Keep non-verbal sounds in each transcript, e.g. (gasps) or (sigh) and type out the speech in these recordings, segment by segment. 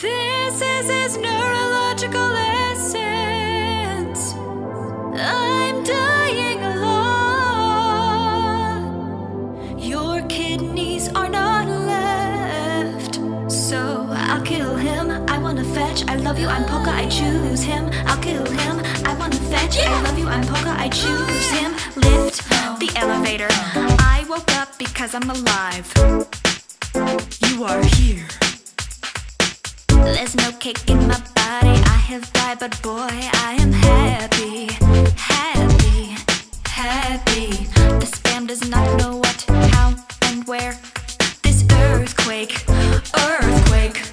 This is his neurological essence. I'm dying alone. Your kidneys are not left. So I'll kill him. I wanna fetch. I love you. I'm Polka. I choose him. I'll kill him. I wanna fetch. Yeah. I love you. I'm Polka. I choose him. Lift the elevator. I woke up because I'm alive. You are here. There's no cake in my body. I have died, but boy, I am happy, happy, happy. The spam does not know what, how, and where. This earthquake, earthquake.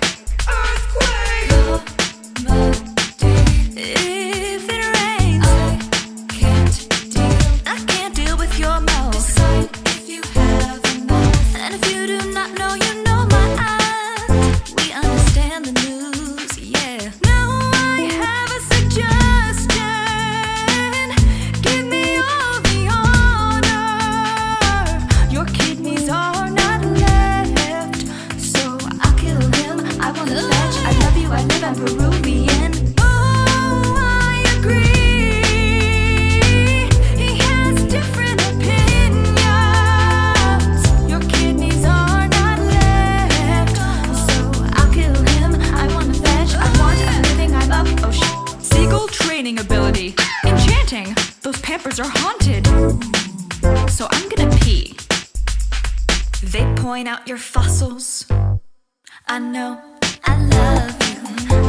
so I'm gonna pee. They point out your fossils. I know I love you.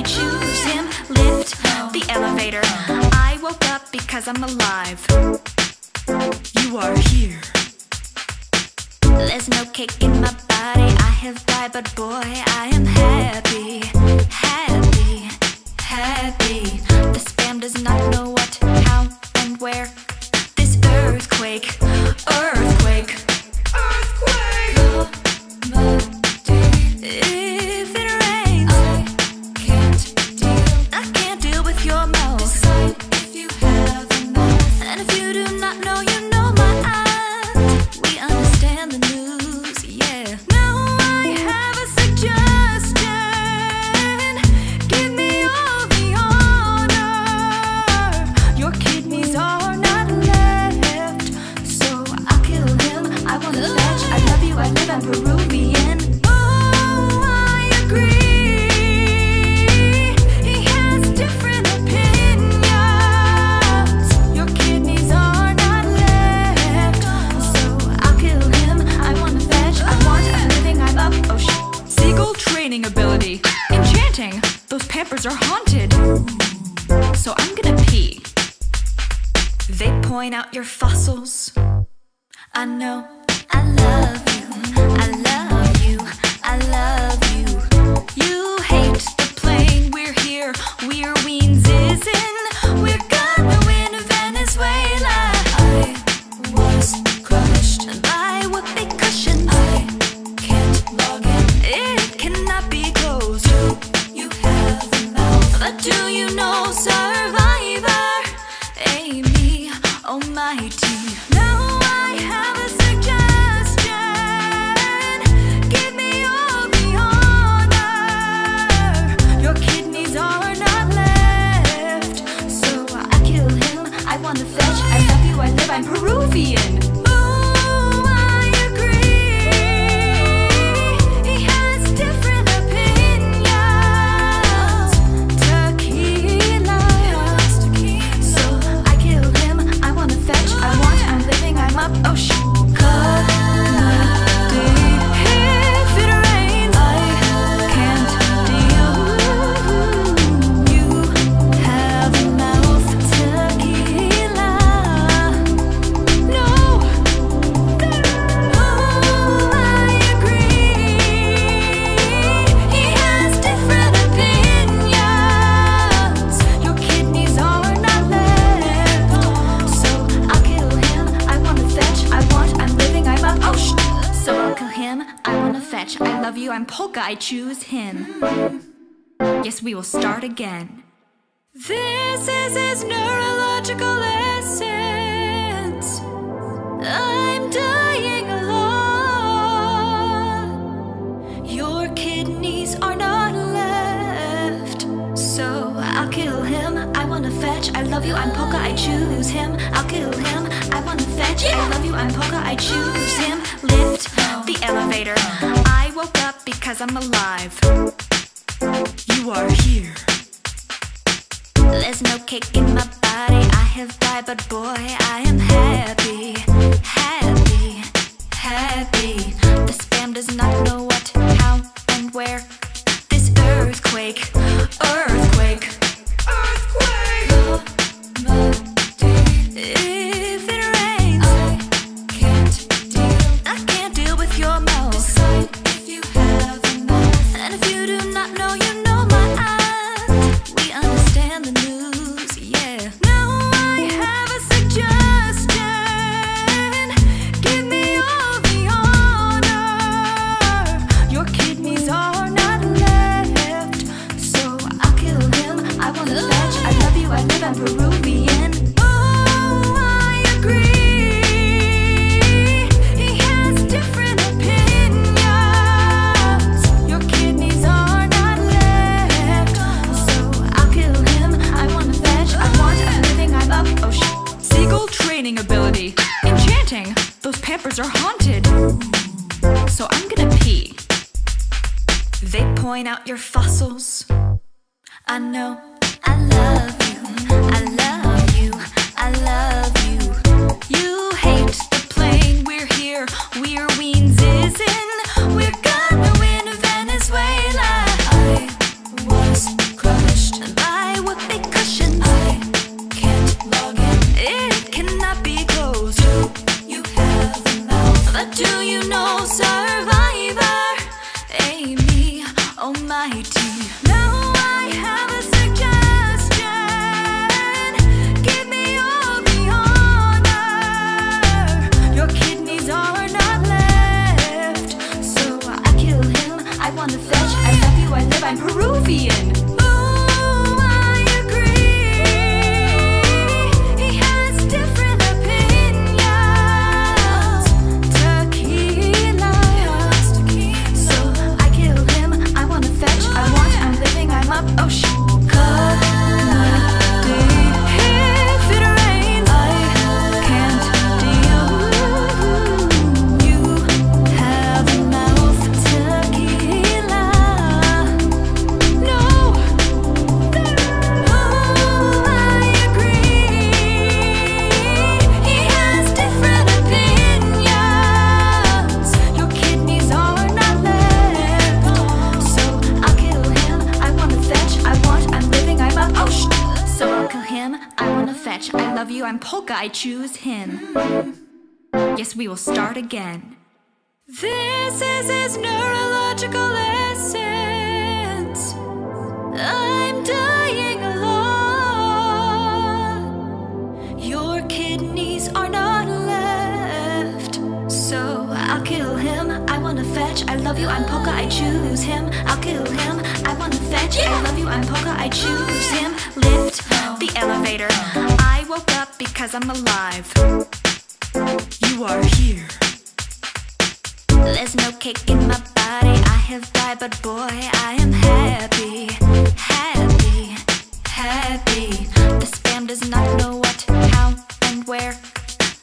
I choose him. Lift the elevator. I woke up because I'm alive. You are here. There's no cake in my body. I have died, but boy, I am happy, happy, happy. The spam does not know what, how, and where. This earthquake Campers are haunted. So I'm gonna pee. They point out your fossils. I know I love you. I love you. I love you. You again. We will start again. This is his neurological essence. I'm dying alone. Your kidneys are not left. So I'll kill him. I wanna fetch. I love you, I'm Polka, I choose him. I'll kill him. I wanna fetch. I love you, I'm Polka, I choose him. Lift the elevator. I woke up because I'm alive. You are here. There's no kick in my body. I have died, but boy, I am happy, happy, happy. The spam does not know what, how, and where.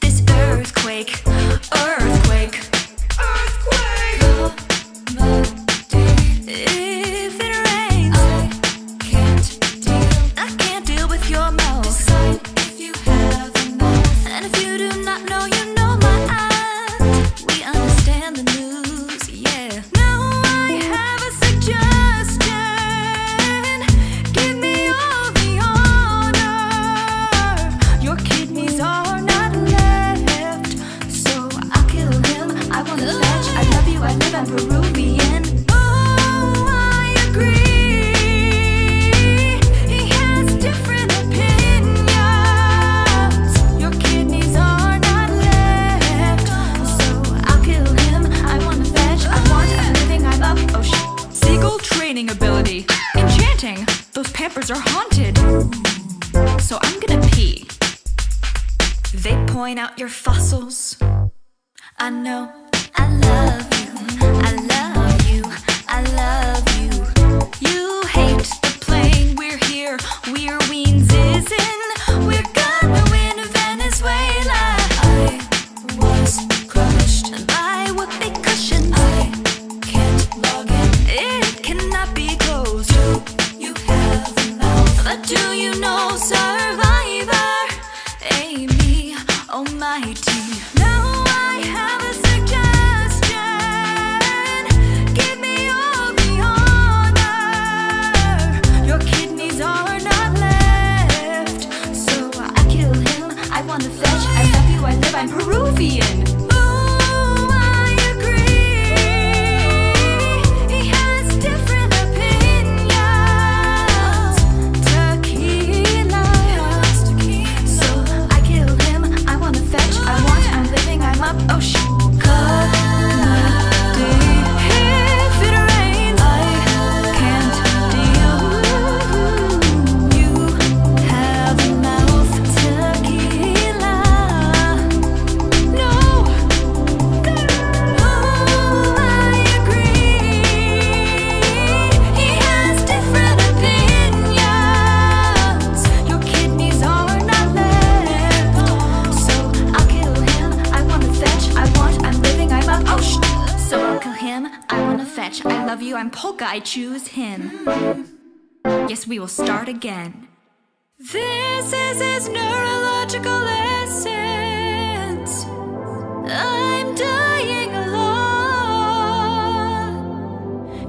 This earthquake, earthquake, earthquake. If it rains, I can't deal. I can't deal with your Peruvian. Oh, I agree. He has different opinions. Your kidneys are not left, so I'll kill him. I fetch. I want. I'm. I'm up. Oh. Seagull training ability. Enchanting. Those pampers are haunted. So I'm gonna pee. They point out your fossils. I know I love you. I'm Polka. I choose him. Yes, we will start again. This is his neurological essence. I'm dying alone.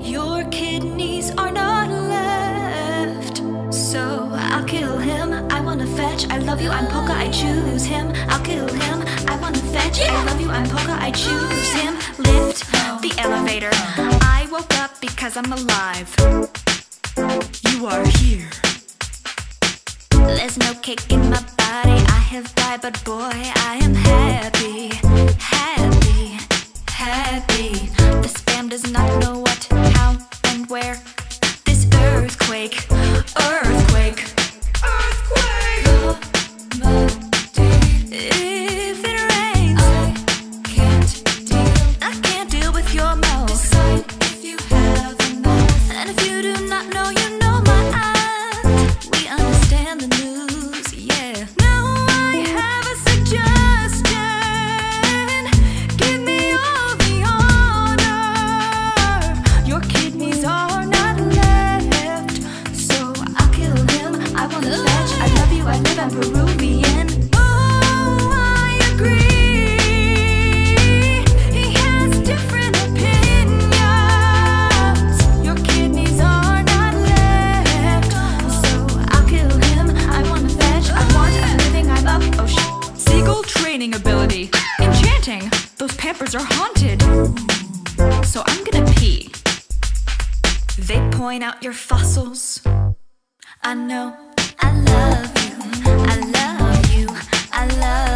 Your kidneys are not left, so I'll kill him. I wanna fetch. I love you. I'm Polka. I choose him. I'll kill him. I wanna fetch. I love you. I'm Polka. I choose him. Lift the elevator. I woke up because I'm alive. You are here. There's no kick in my body. I have died, but boy, I am happy, happy, happy. The spam does not know what, how, and where. This earthquake, earthquake, earthquake. (gasps) If Those pampers are haunted. So I'm gonna pee. They point out your fossils. I know I love you. I love you. I love you.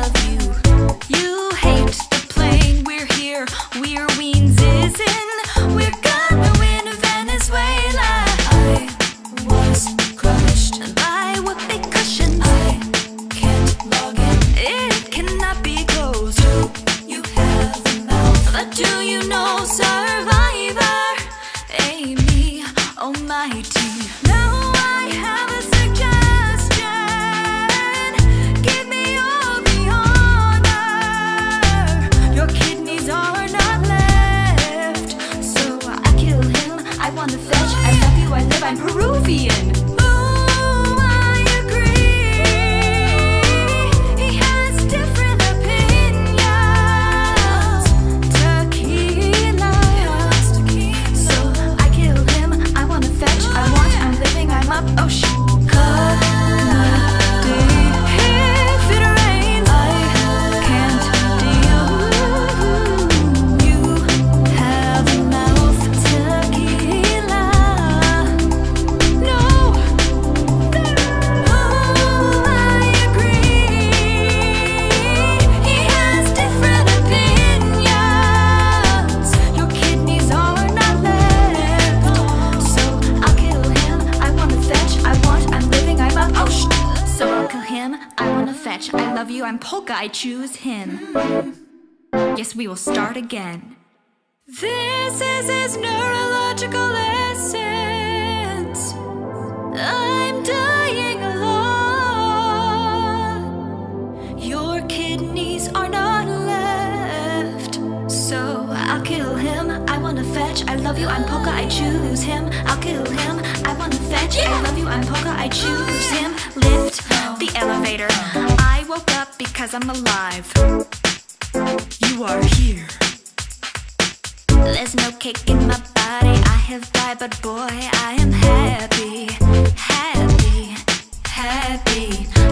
love you, I'm poker, I choose him. I'll kill him, I wanna fetch. Yeah. I love you, I'm poker, I choose him. Lift the elevator. I woke up because I'm alive. You are here. There's no kick in my body. I have died, but boy, I am happy, happy, happy.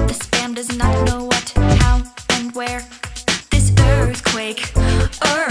The spam does not know what, how, and where. This earthquake, earthquake.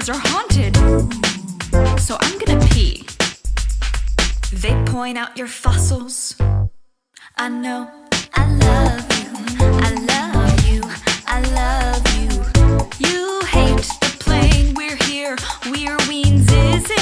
papers are haunted. So I'm gonna pee. They point out your fossils. I know I love you. I love you. I love you. You hate the plane. We're here. We're weens. Is it?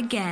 again.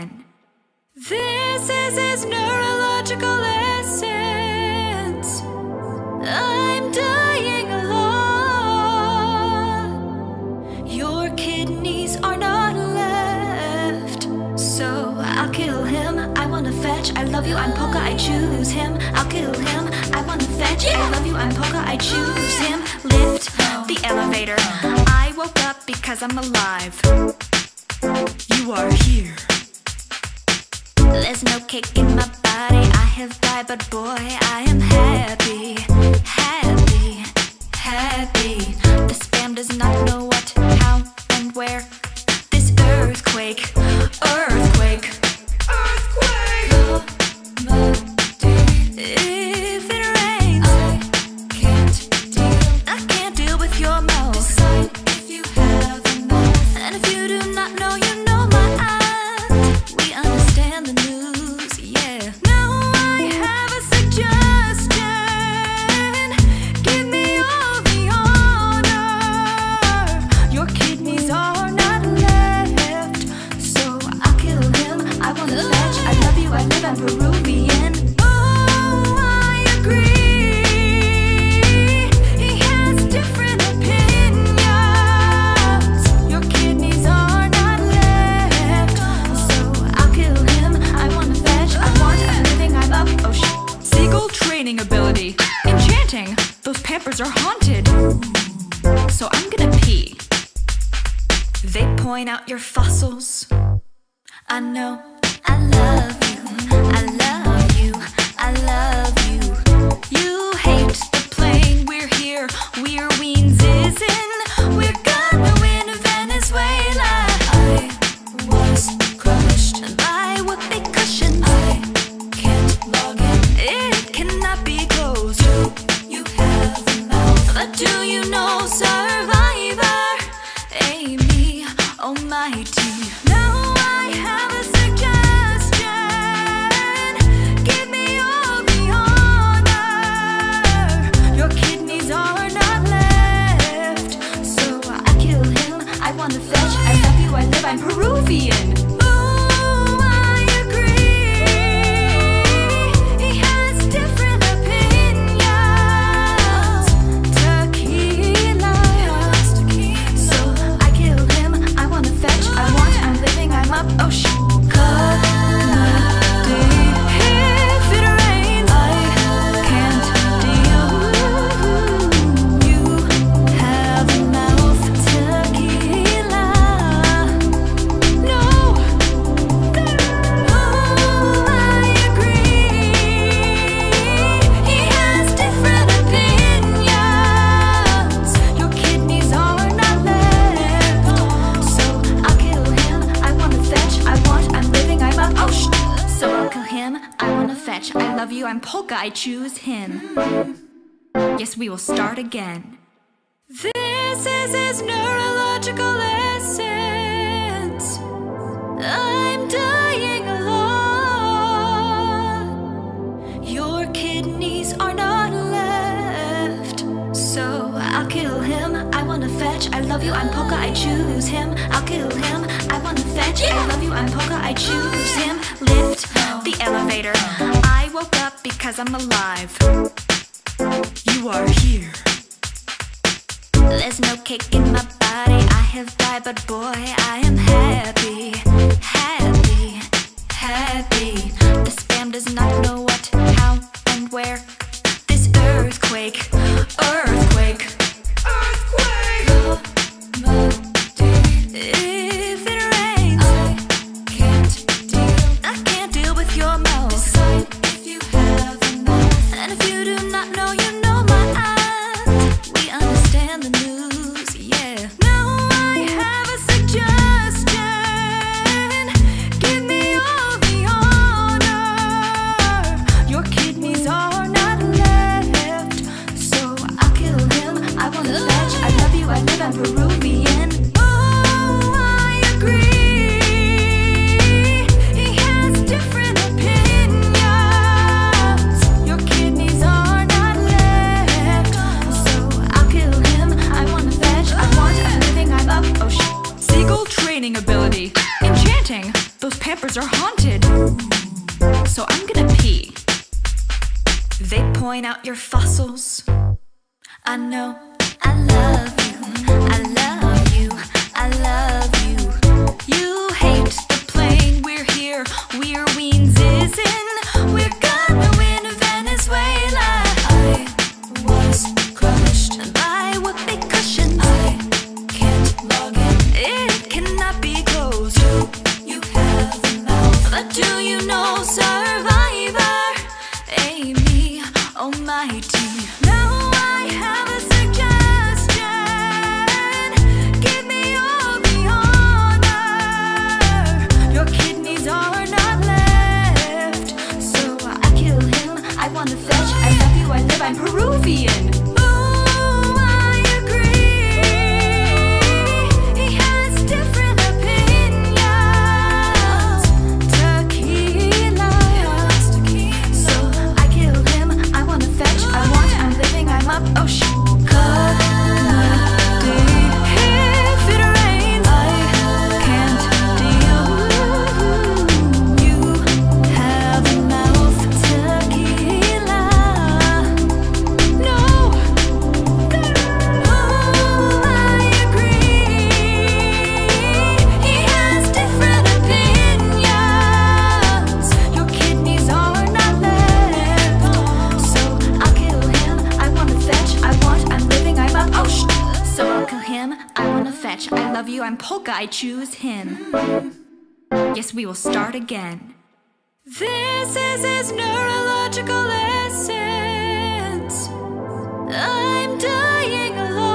out again. This is his neurological essence. I'm dying alone. Your kidneys are not left. So I'll kill him. I wanna fetch. I love you. I'm Polka. I choose him. I'll kill him. I wanna fetch. Yeah. I love you. I'm Polka. I choose him. Lift the elevator. I woke up because I'm alive. out your phone. choose him. Yes, we will start again. This is his neurological essence. I'm dying alone.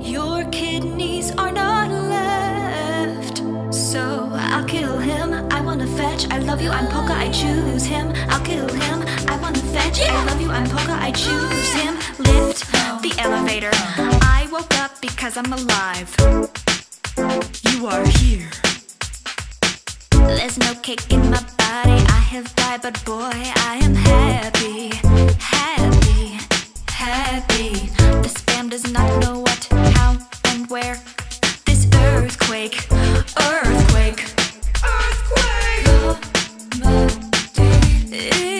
Your kidneys are not left. So I'll kill him. I wanna fetch. I love you. I'm Polka. I choose him. I'll kill him. I wanna fetch. Yeah. I love you. I'm Polka. I choose him. Lift the elevator. I woke up because I'm alive. You are here. There's no cake in my body. I have died, but boy, I am happy, happy, happy. The spam does not know what, how, and where. This earthquake, earthquake, earthquake. Comedy.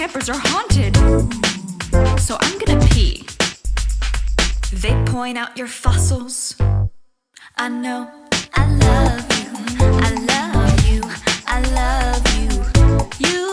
campers are haunted. So I'm gonna pee. They point out your fossils. I know I love you. I love you. I love you. You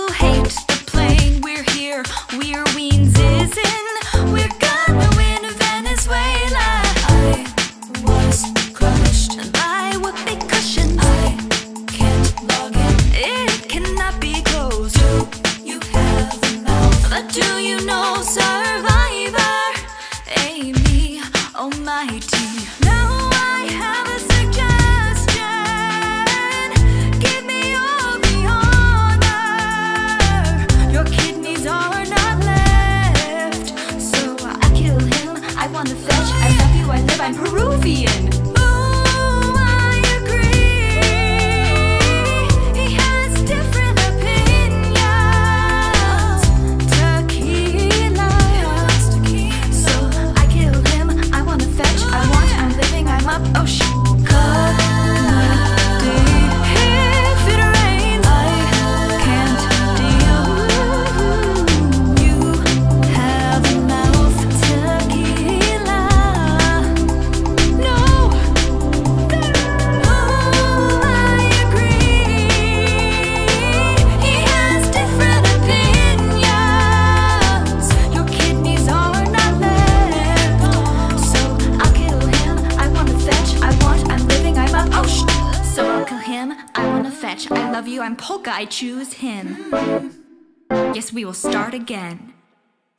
this, we will start again.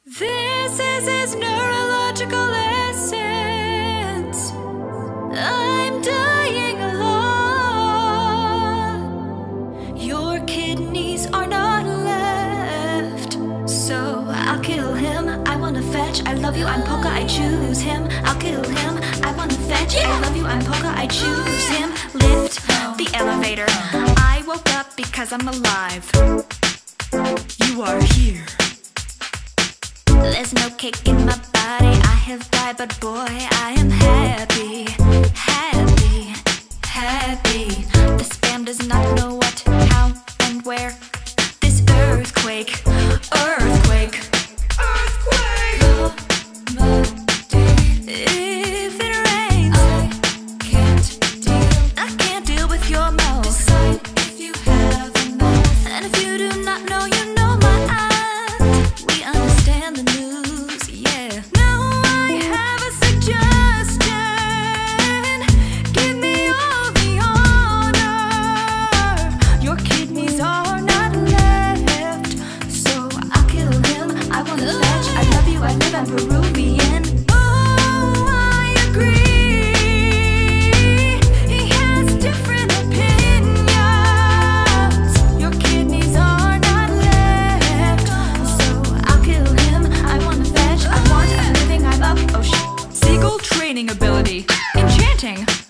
This is his neurological essence. I'm dying alone. Your kidneys are not left. So I'll kill him. I wanna fetch. I love you. I'm Polka. I choose him. I'll kill him. I wanna fetch. Yeah. I love you. I'm Polka. I choose him. Lift the elevator. I woke up because I'm alive you are here. There's no cake in my body. I have died but boy I am happy Happy, happy. The spam does not know what, how, and where. This earthquake, earthquake Earthquake. If it rains I can't deal I can't deal with your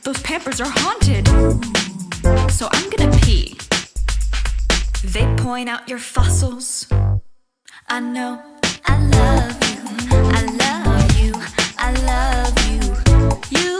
Those pampers are haunted. So I'm gonna pee. They point out your fossils. I know I love you. I love you. I love you. You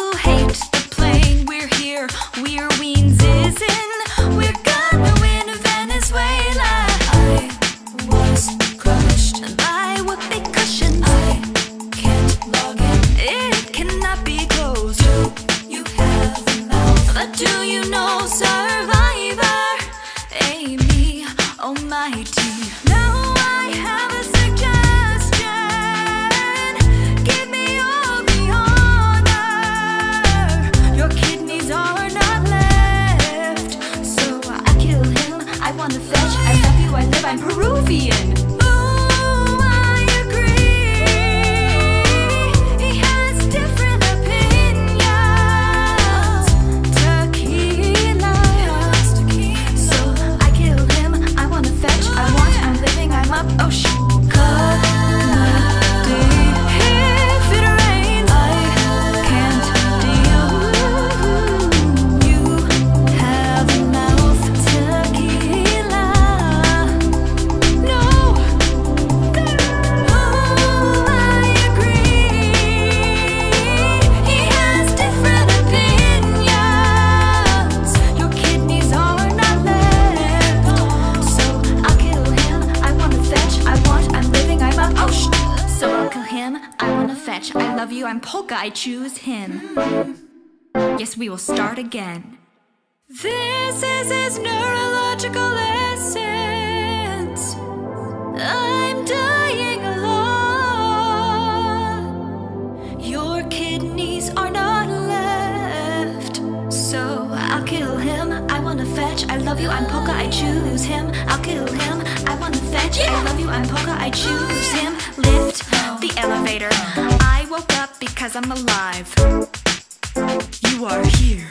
You are here.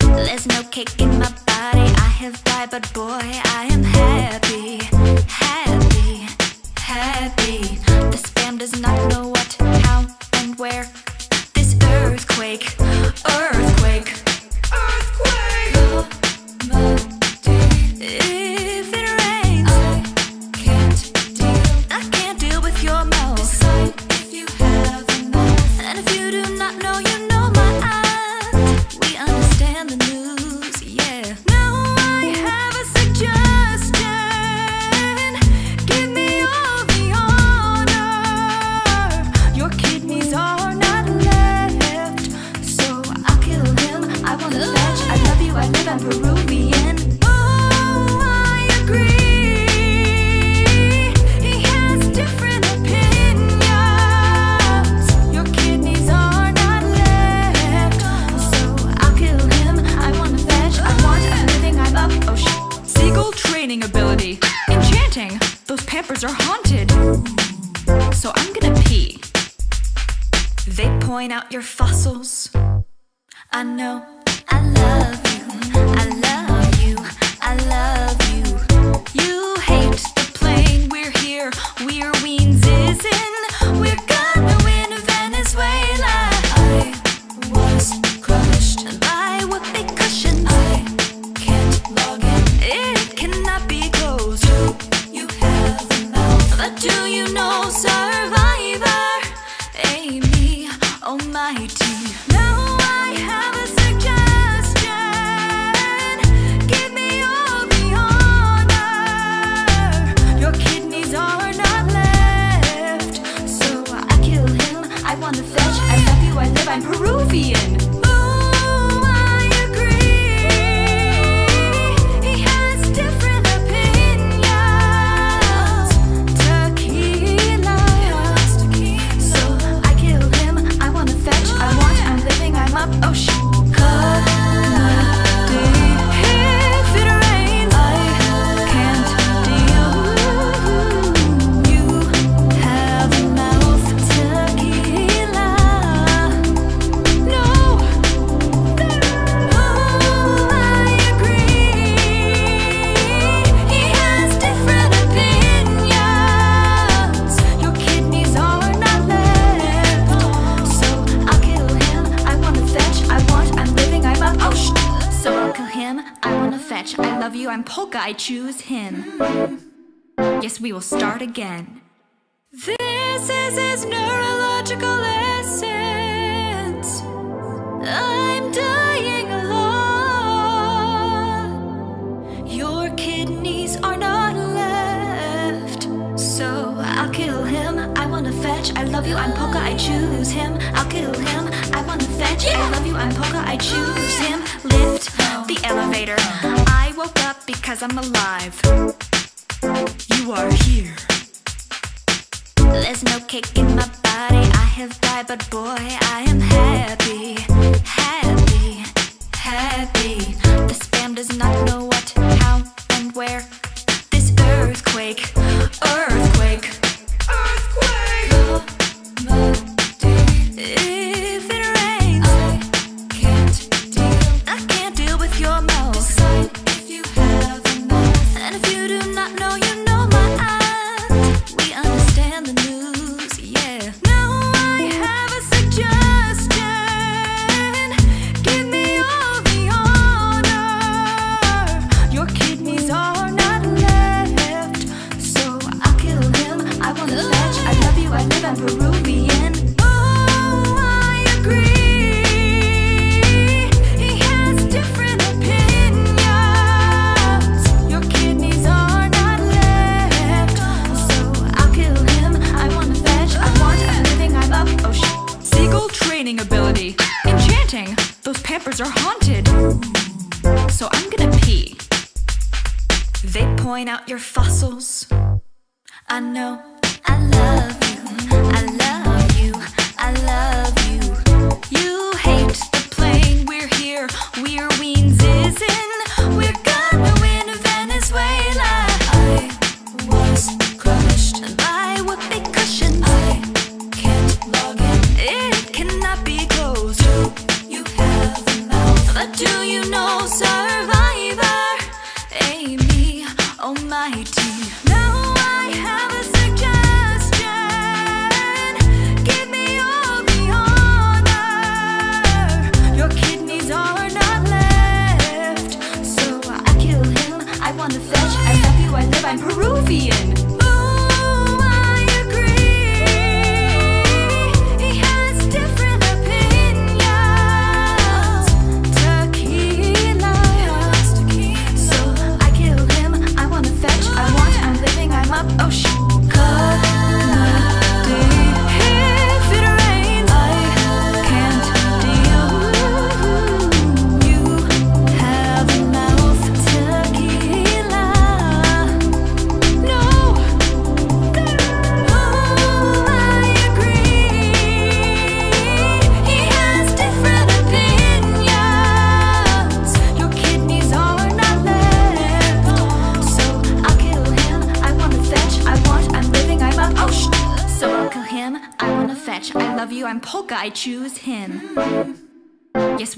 There's no in my body. I have died, but boy, I am happy, happy, happy. The spam does not know what, how, and where. This earthquake.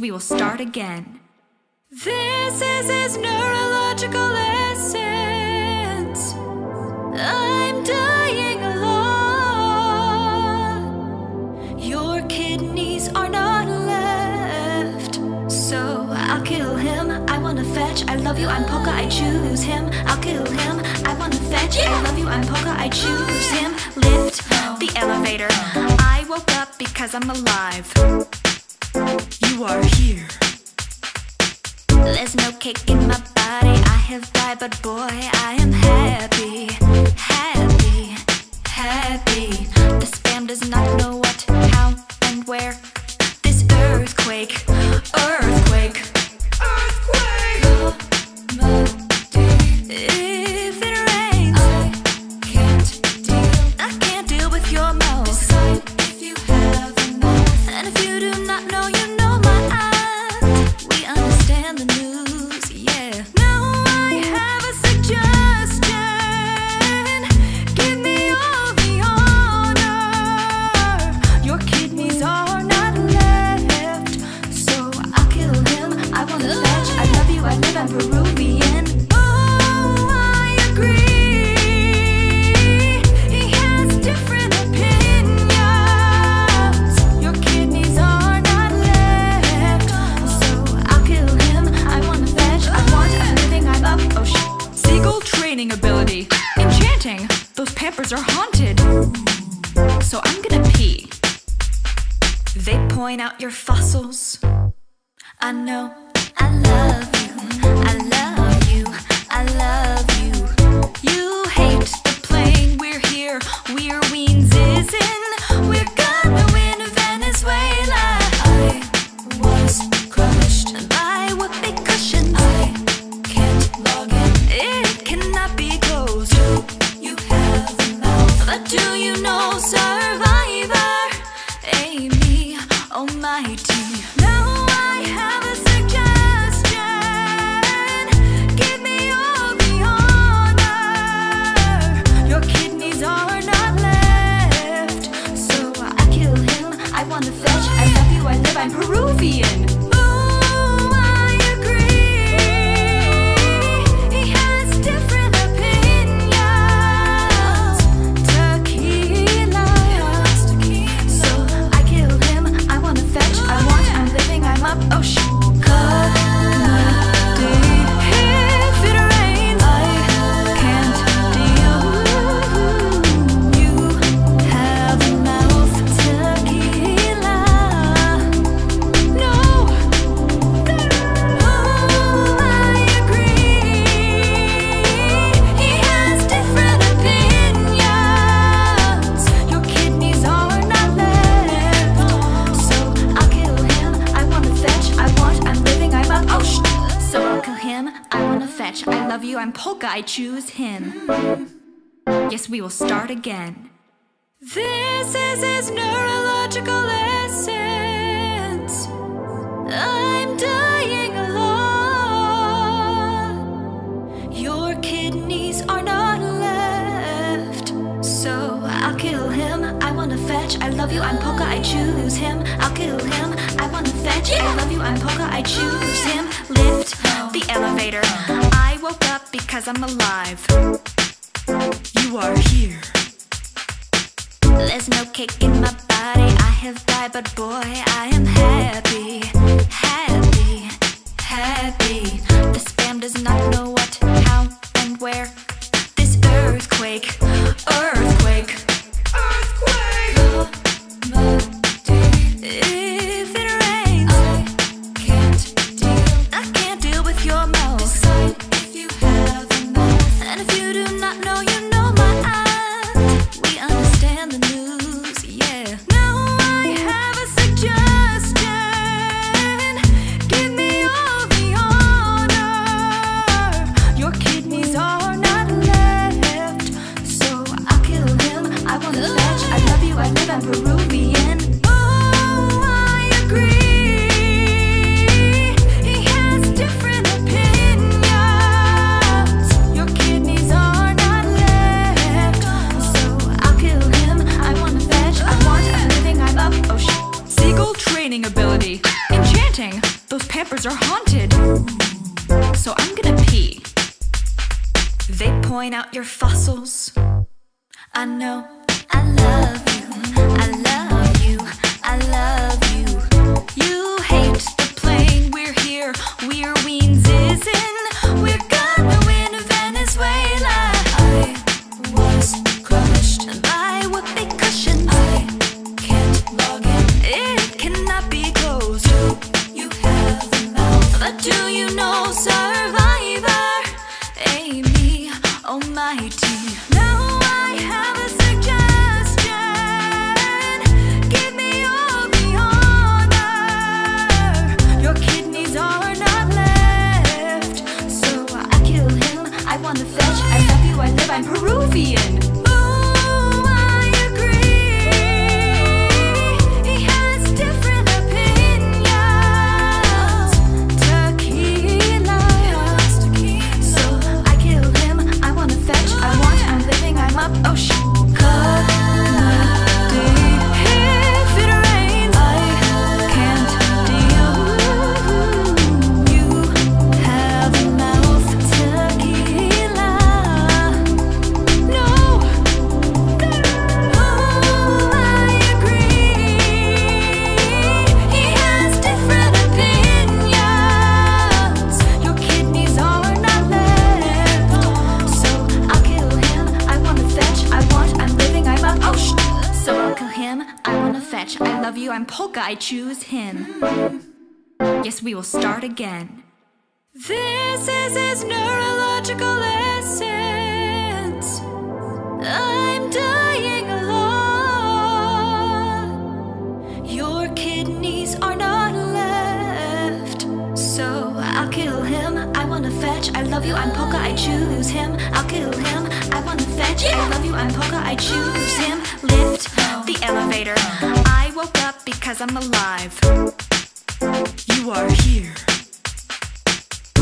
We will start again. This is his neurological essence. I'm dying alone. Your kidneys are not left. So I'll kill him. I wanna fetch. I love you, I'm polka, I choose him. I'll kill him. I wanna fetch. I love you, I'm polka, I choose him. Lift the elevator. I woke up because I'm alive. You are here. There's no kick in my body. I have died, but boy, I am happy, happy, happy. The spam does not know what, how, and where. This earthquake, earthquake. I know fetch. I love you. I'm polka. I choose him. Yes, we will start again. This is his neurological essence. I'm dying alone. Your kidneys are not left, so I'll kill him. I wanna fetch. I love you. I'm polka. I choose him. I'll kill him. I wanna fetch. I love you. I'm polka. I choose him. Lift the elevator. I woke up because I'm alive. You are here. There's no kick in my body. I have died, but boy, I am happy, happy, happy. The spam does not know what, how, and where. This earthquake, Campers are haunted. So I'm gonna pee. They point out your fossils. I know I love. again. This is his neurological essence. I'm dying alone. Your kidneys are not left. So I'll kill him. I wanna fetch. I love you, I'm poker. I choose him. I'll kill him. I wanna fetch. Yeah. I love you, I'm poker. I choose him. Lift the elevator. I woke up because I'm alive. You are here.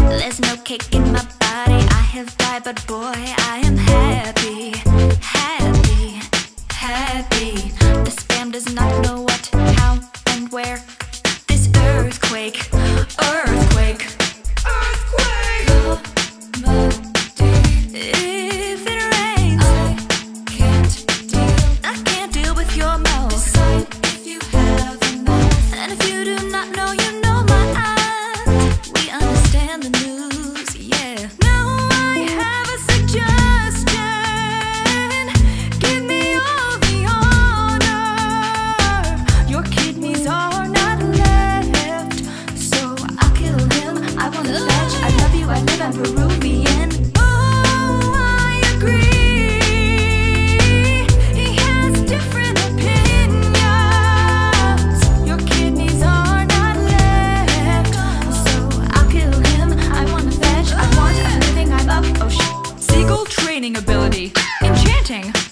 There's no kick in my body. I have died but boy I am happy. Happy, happy. The spam does not know what, how, and where. This earthquake, earthquake. Earthquake. Comedy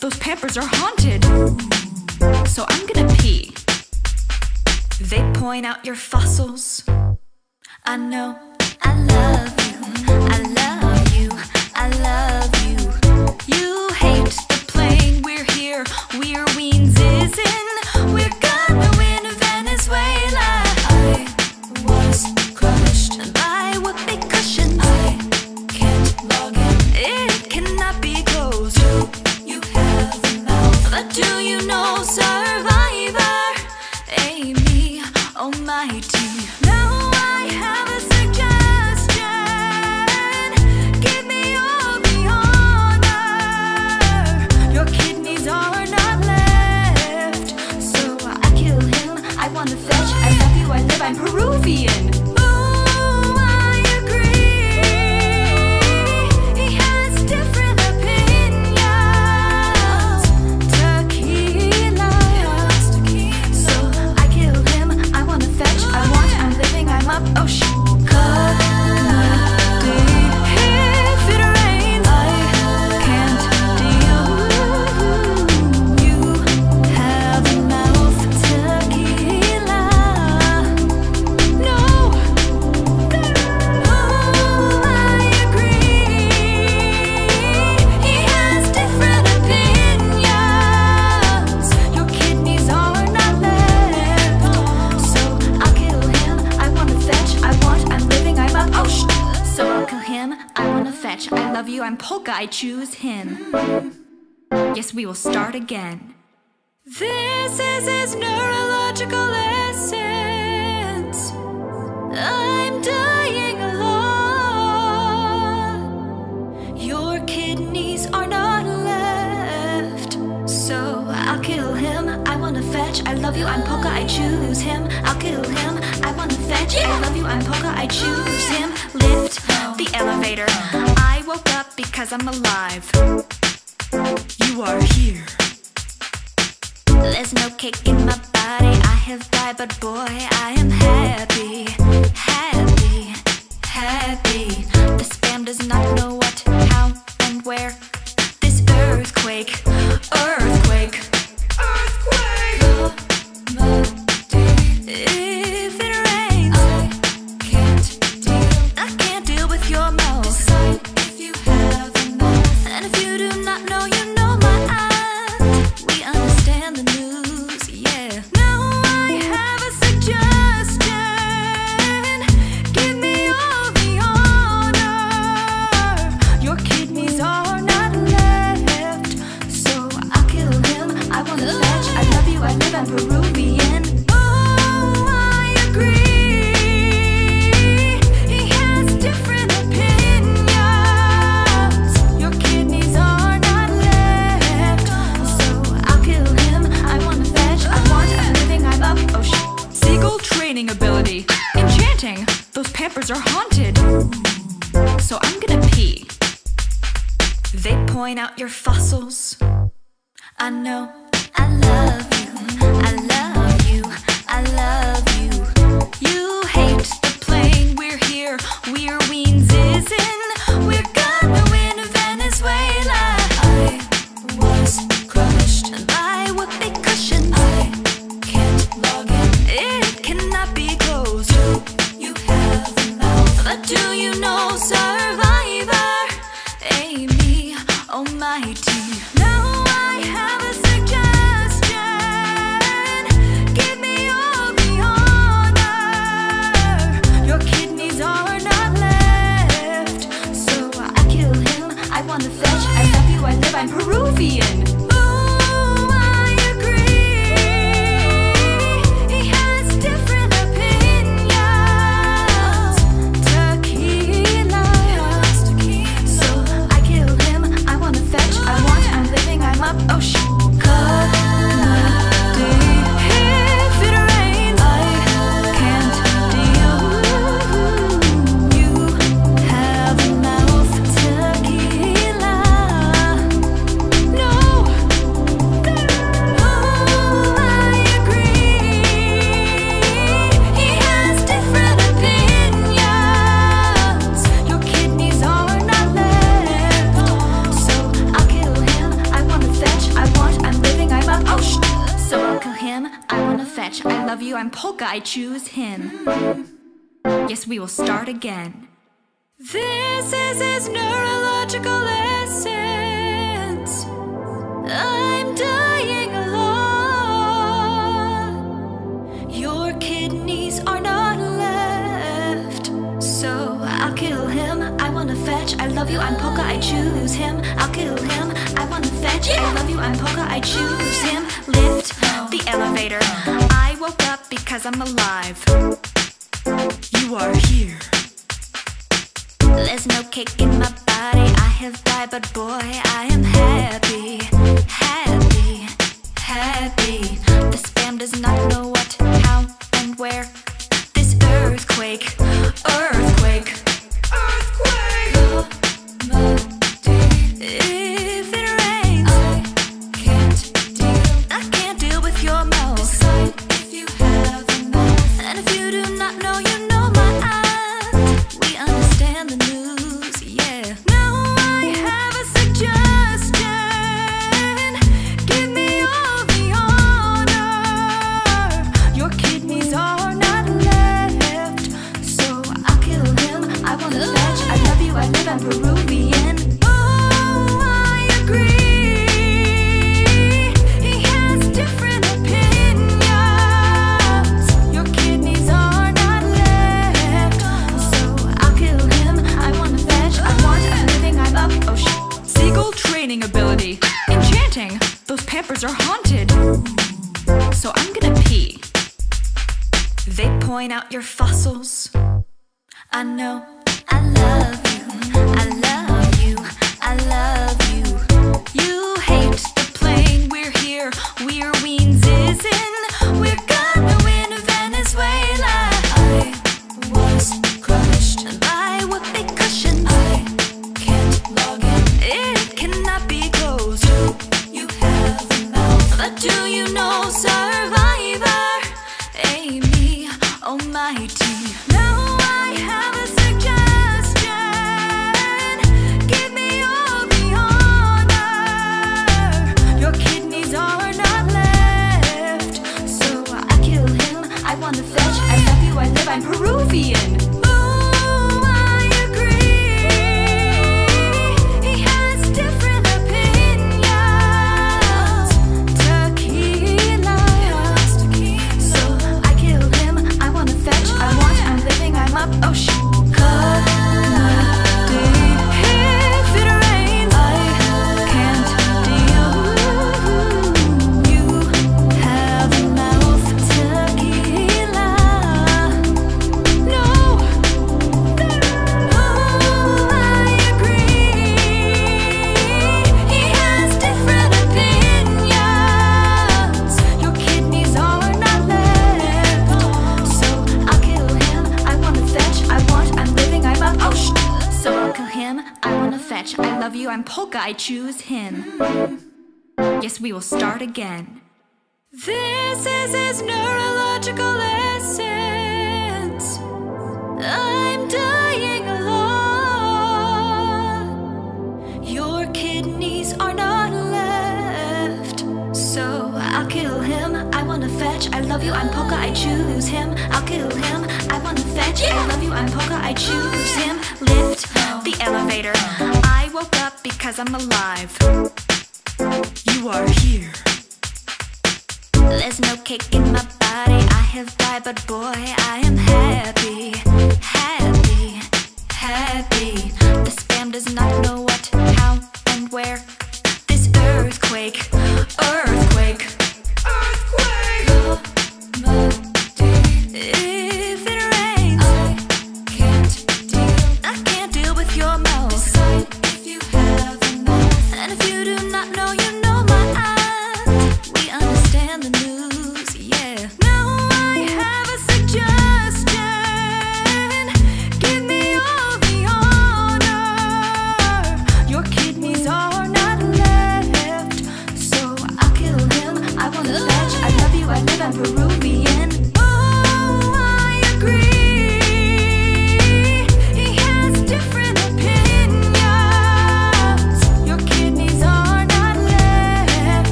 Those pampers are haunted. So I'm gonna pee. They point out your fossils. I know I love you. I love you. I love you. You hate the plane. We're here. We're Almighty. Now I have a suggestion. Give me all the honor. Your kidneys are not left. So I kill him, I want the fetch. I love you, I live, I'm Peruvian. I choose him. Yes, we will start again. This is his neurological essence. I'm dying alone. Your kidneys are not left. So I'll kill him. I wanna fetch. I love you, I'm Polka, I choose him. I'll kill him. I wanna fetch. I love you, I'm Polka, I choose him. Lift the elevator. I woke up because I'm alive. You are here. There's no kick in my body. I have died, but boy, I am happy, happy, happy. The spam does not know what, how, and where. This earthquake, we will start again. This is his neurological essence. I'm dying alone. Your kidneys are not left, so I'll kill him. I wanna fetch. I love you. I'm Polka. I choose him. I'll kill him. I wanna fetch. I love you. I'm Polka. I oh, choose him. Lift the elevator. I woke up because I'm alive. You are here. There's no kick in my body. I have died, but boy, I am happy, happy, happy. The spam does not know what, how, and where. This earthquake, earthquake, earthquake. Oh, if your fossils. I know. I choose him. Yes, we will start again. This is his neurological essence. I'm dying alone. Your kidneys are not left. So I'll kill him. I wanna fetch. I love you. I'm Polka. I choose him. I'll kill him. Yeah. I love you, I'm Polka, I choose him. Lift the elevator. I woke up because I'm alive. You are here. There's no cake in my body. I have died, but boy, I am happy, happy, happy. The spam does not know what, how, and where. This earthquake, earthquake.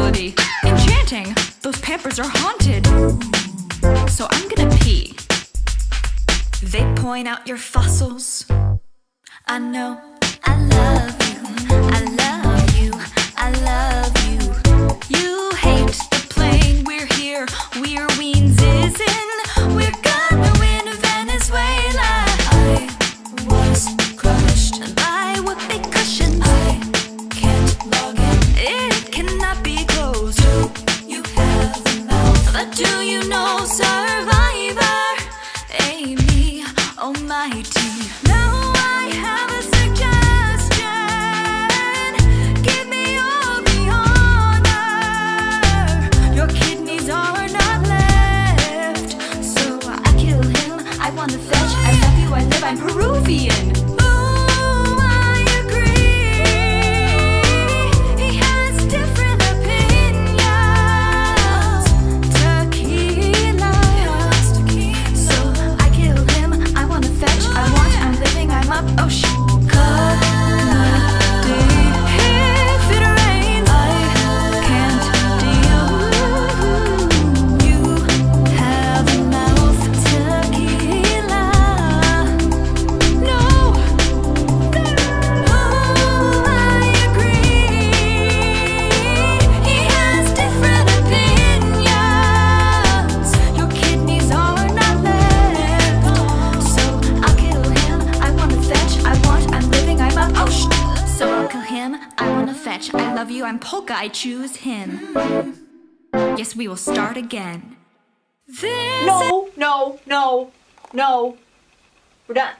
facility. Enchanting! Those pampers are haunted. So I'm gonna pee. They point out your fossils. I know I love you. Choose him. Yes, we will start again. This No, no, no, no. We're done.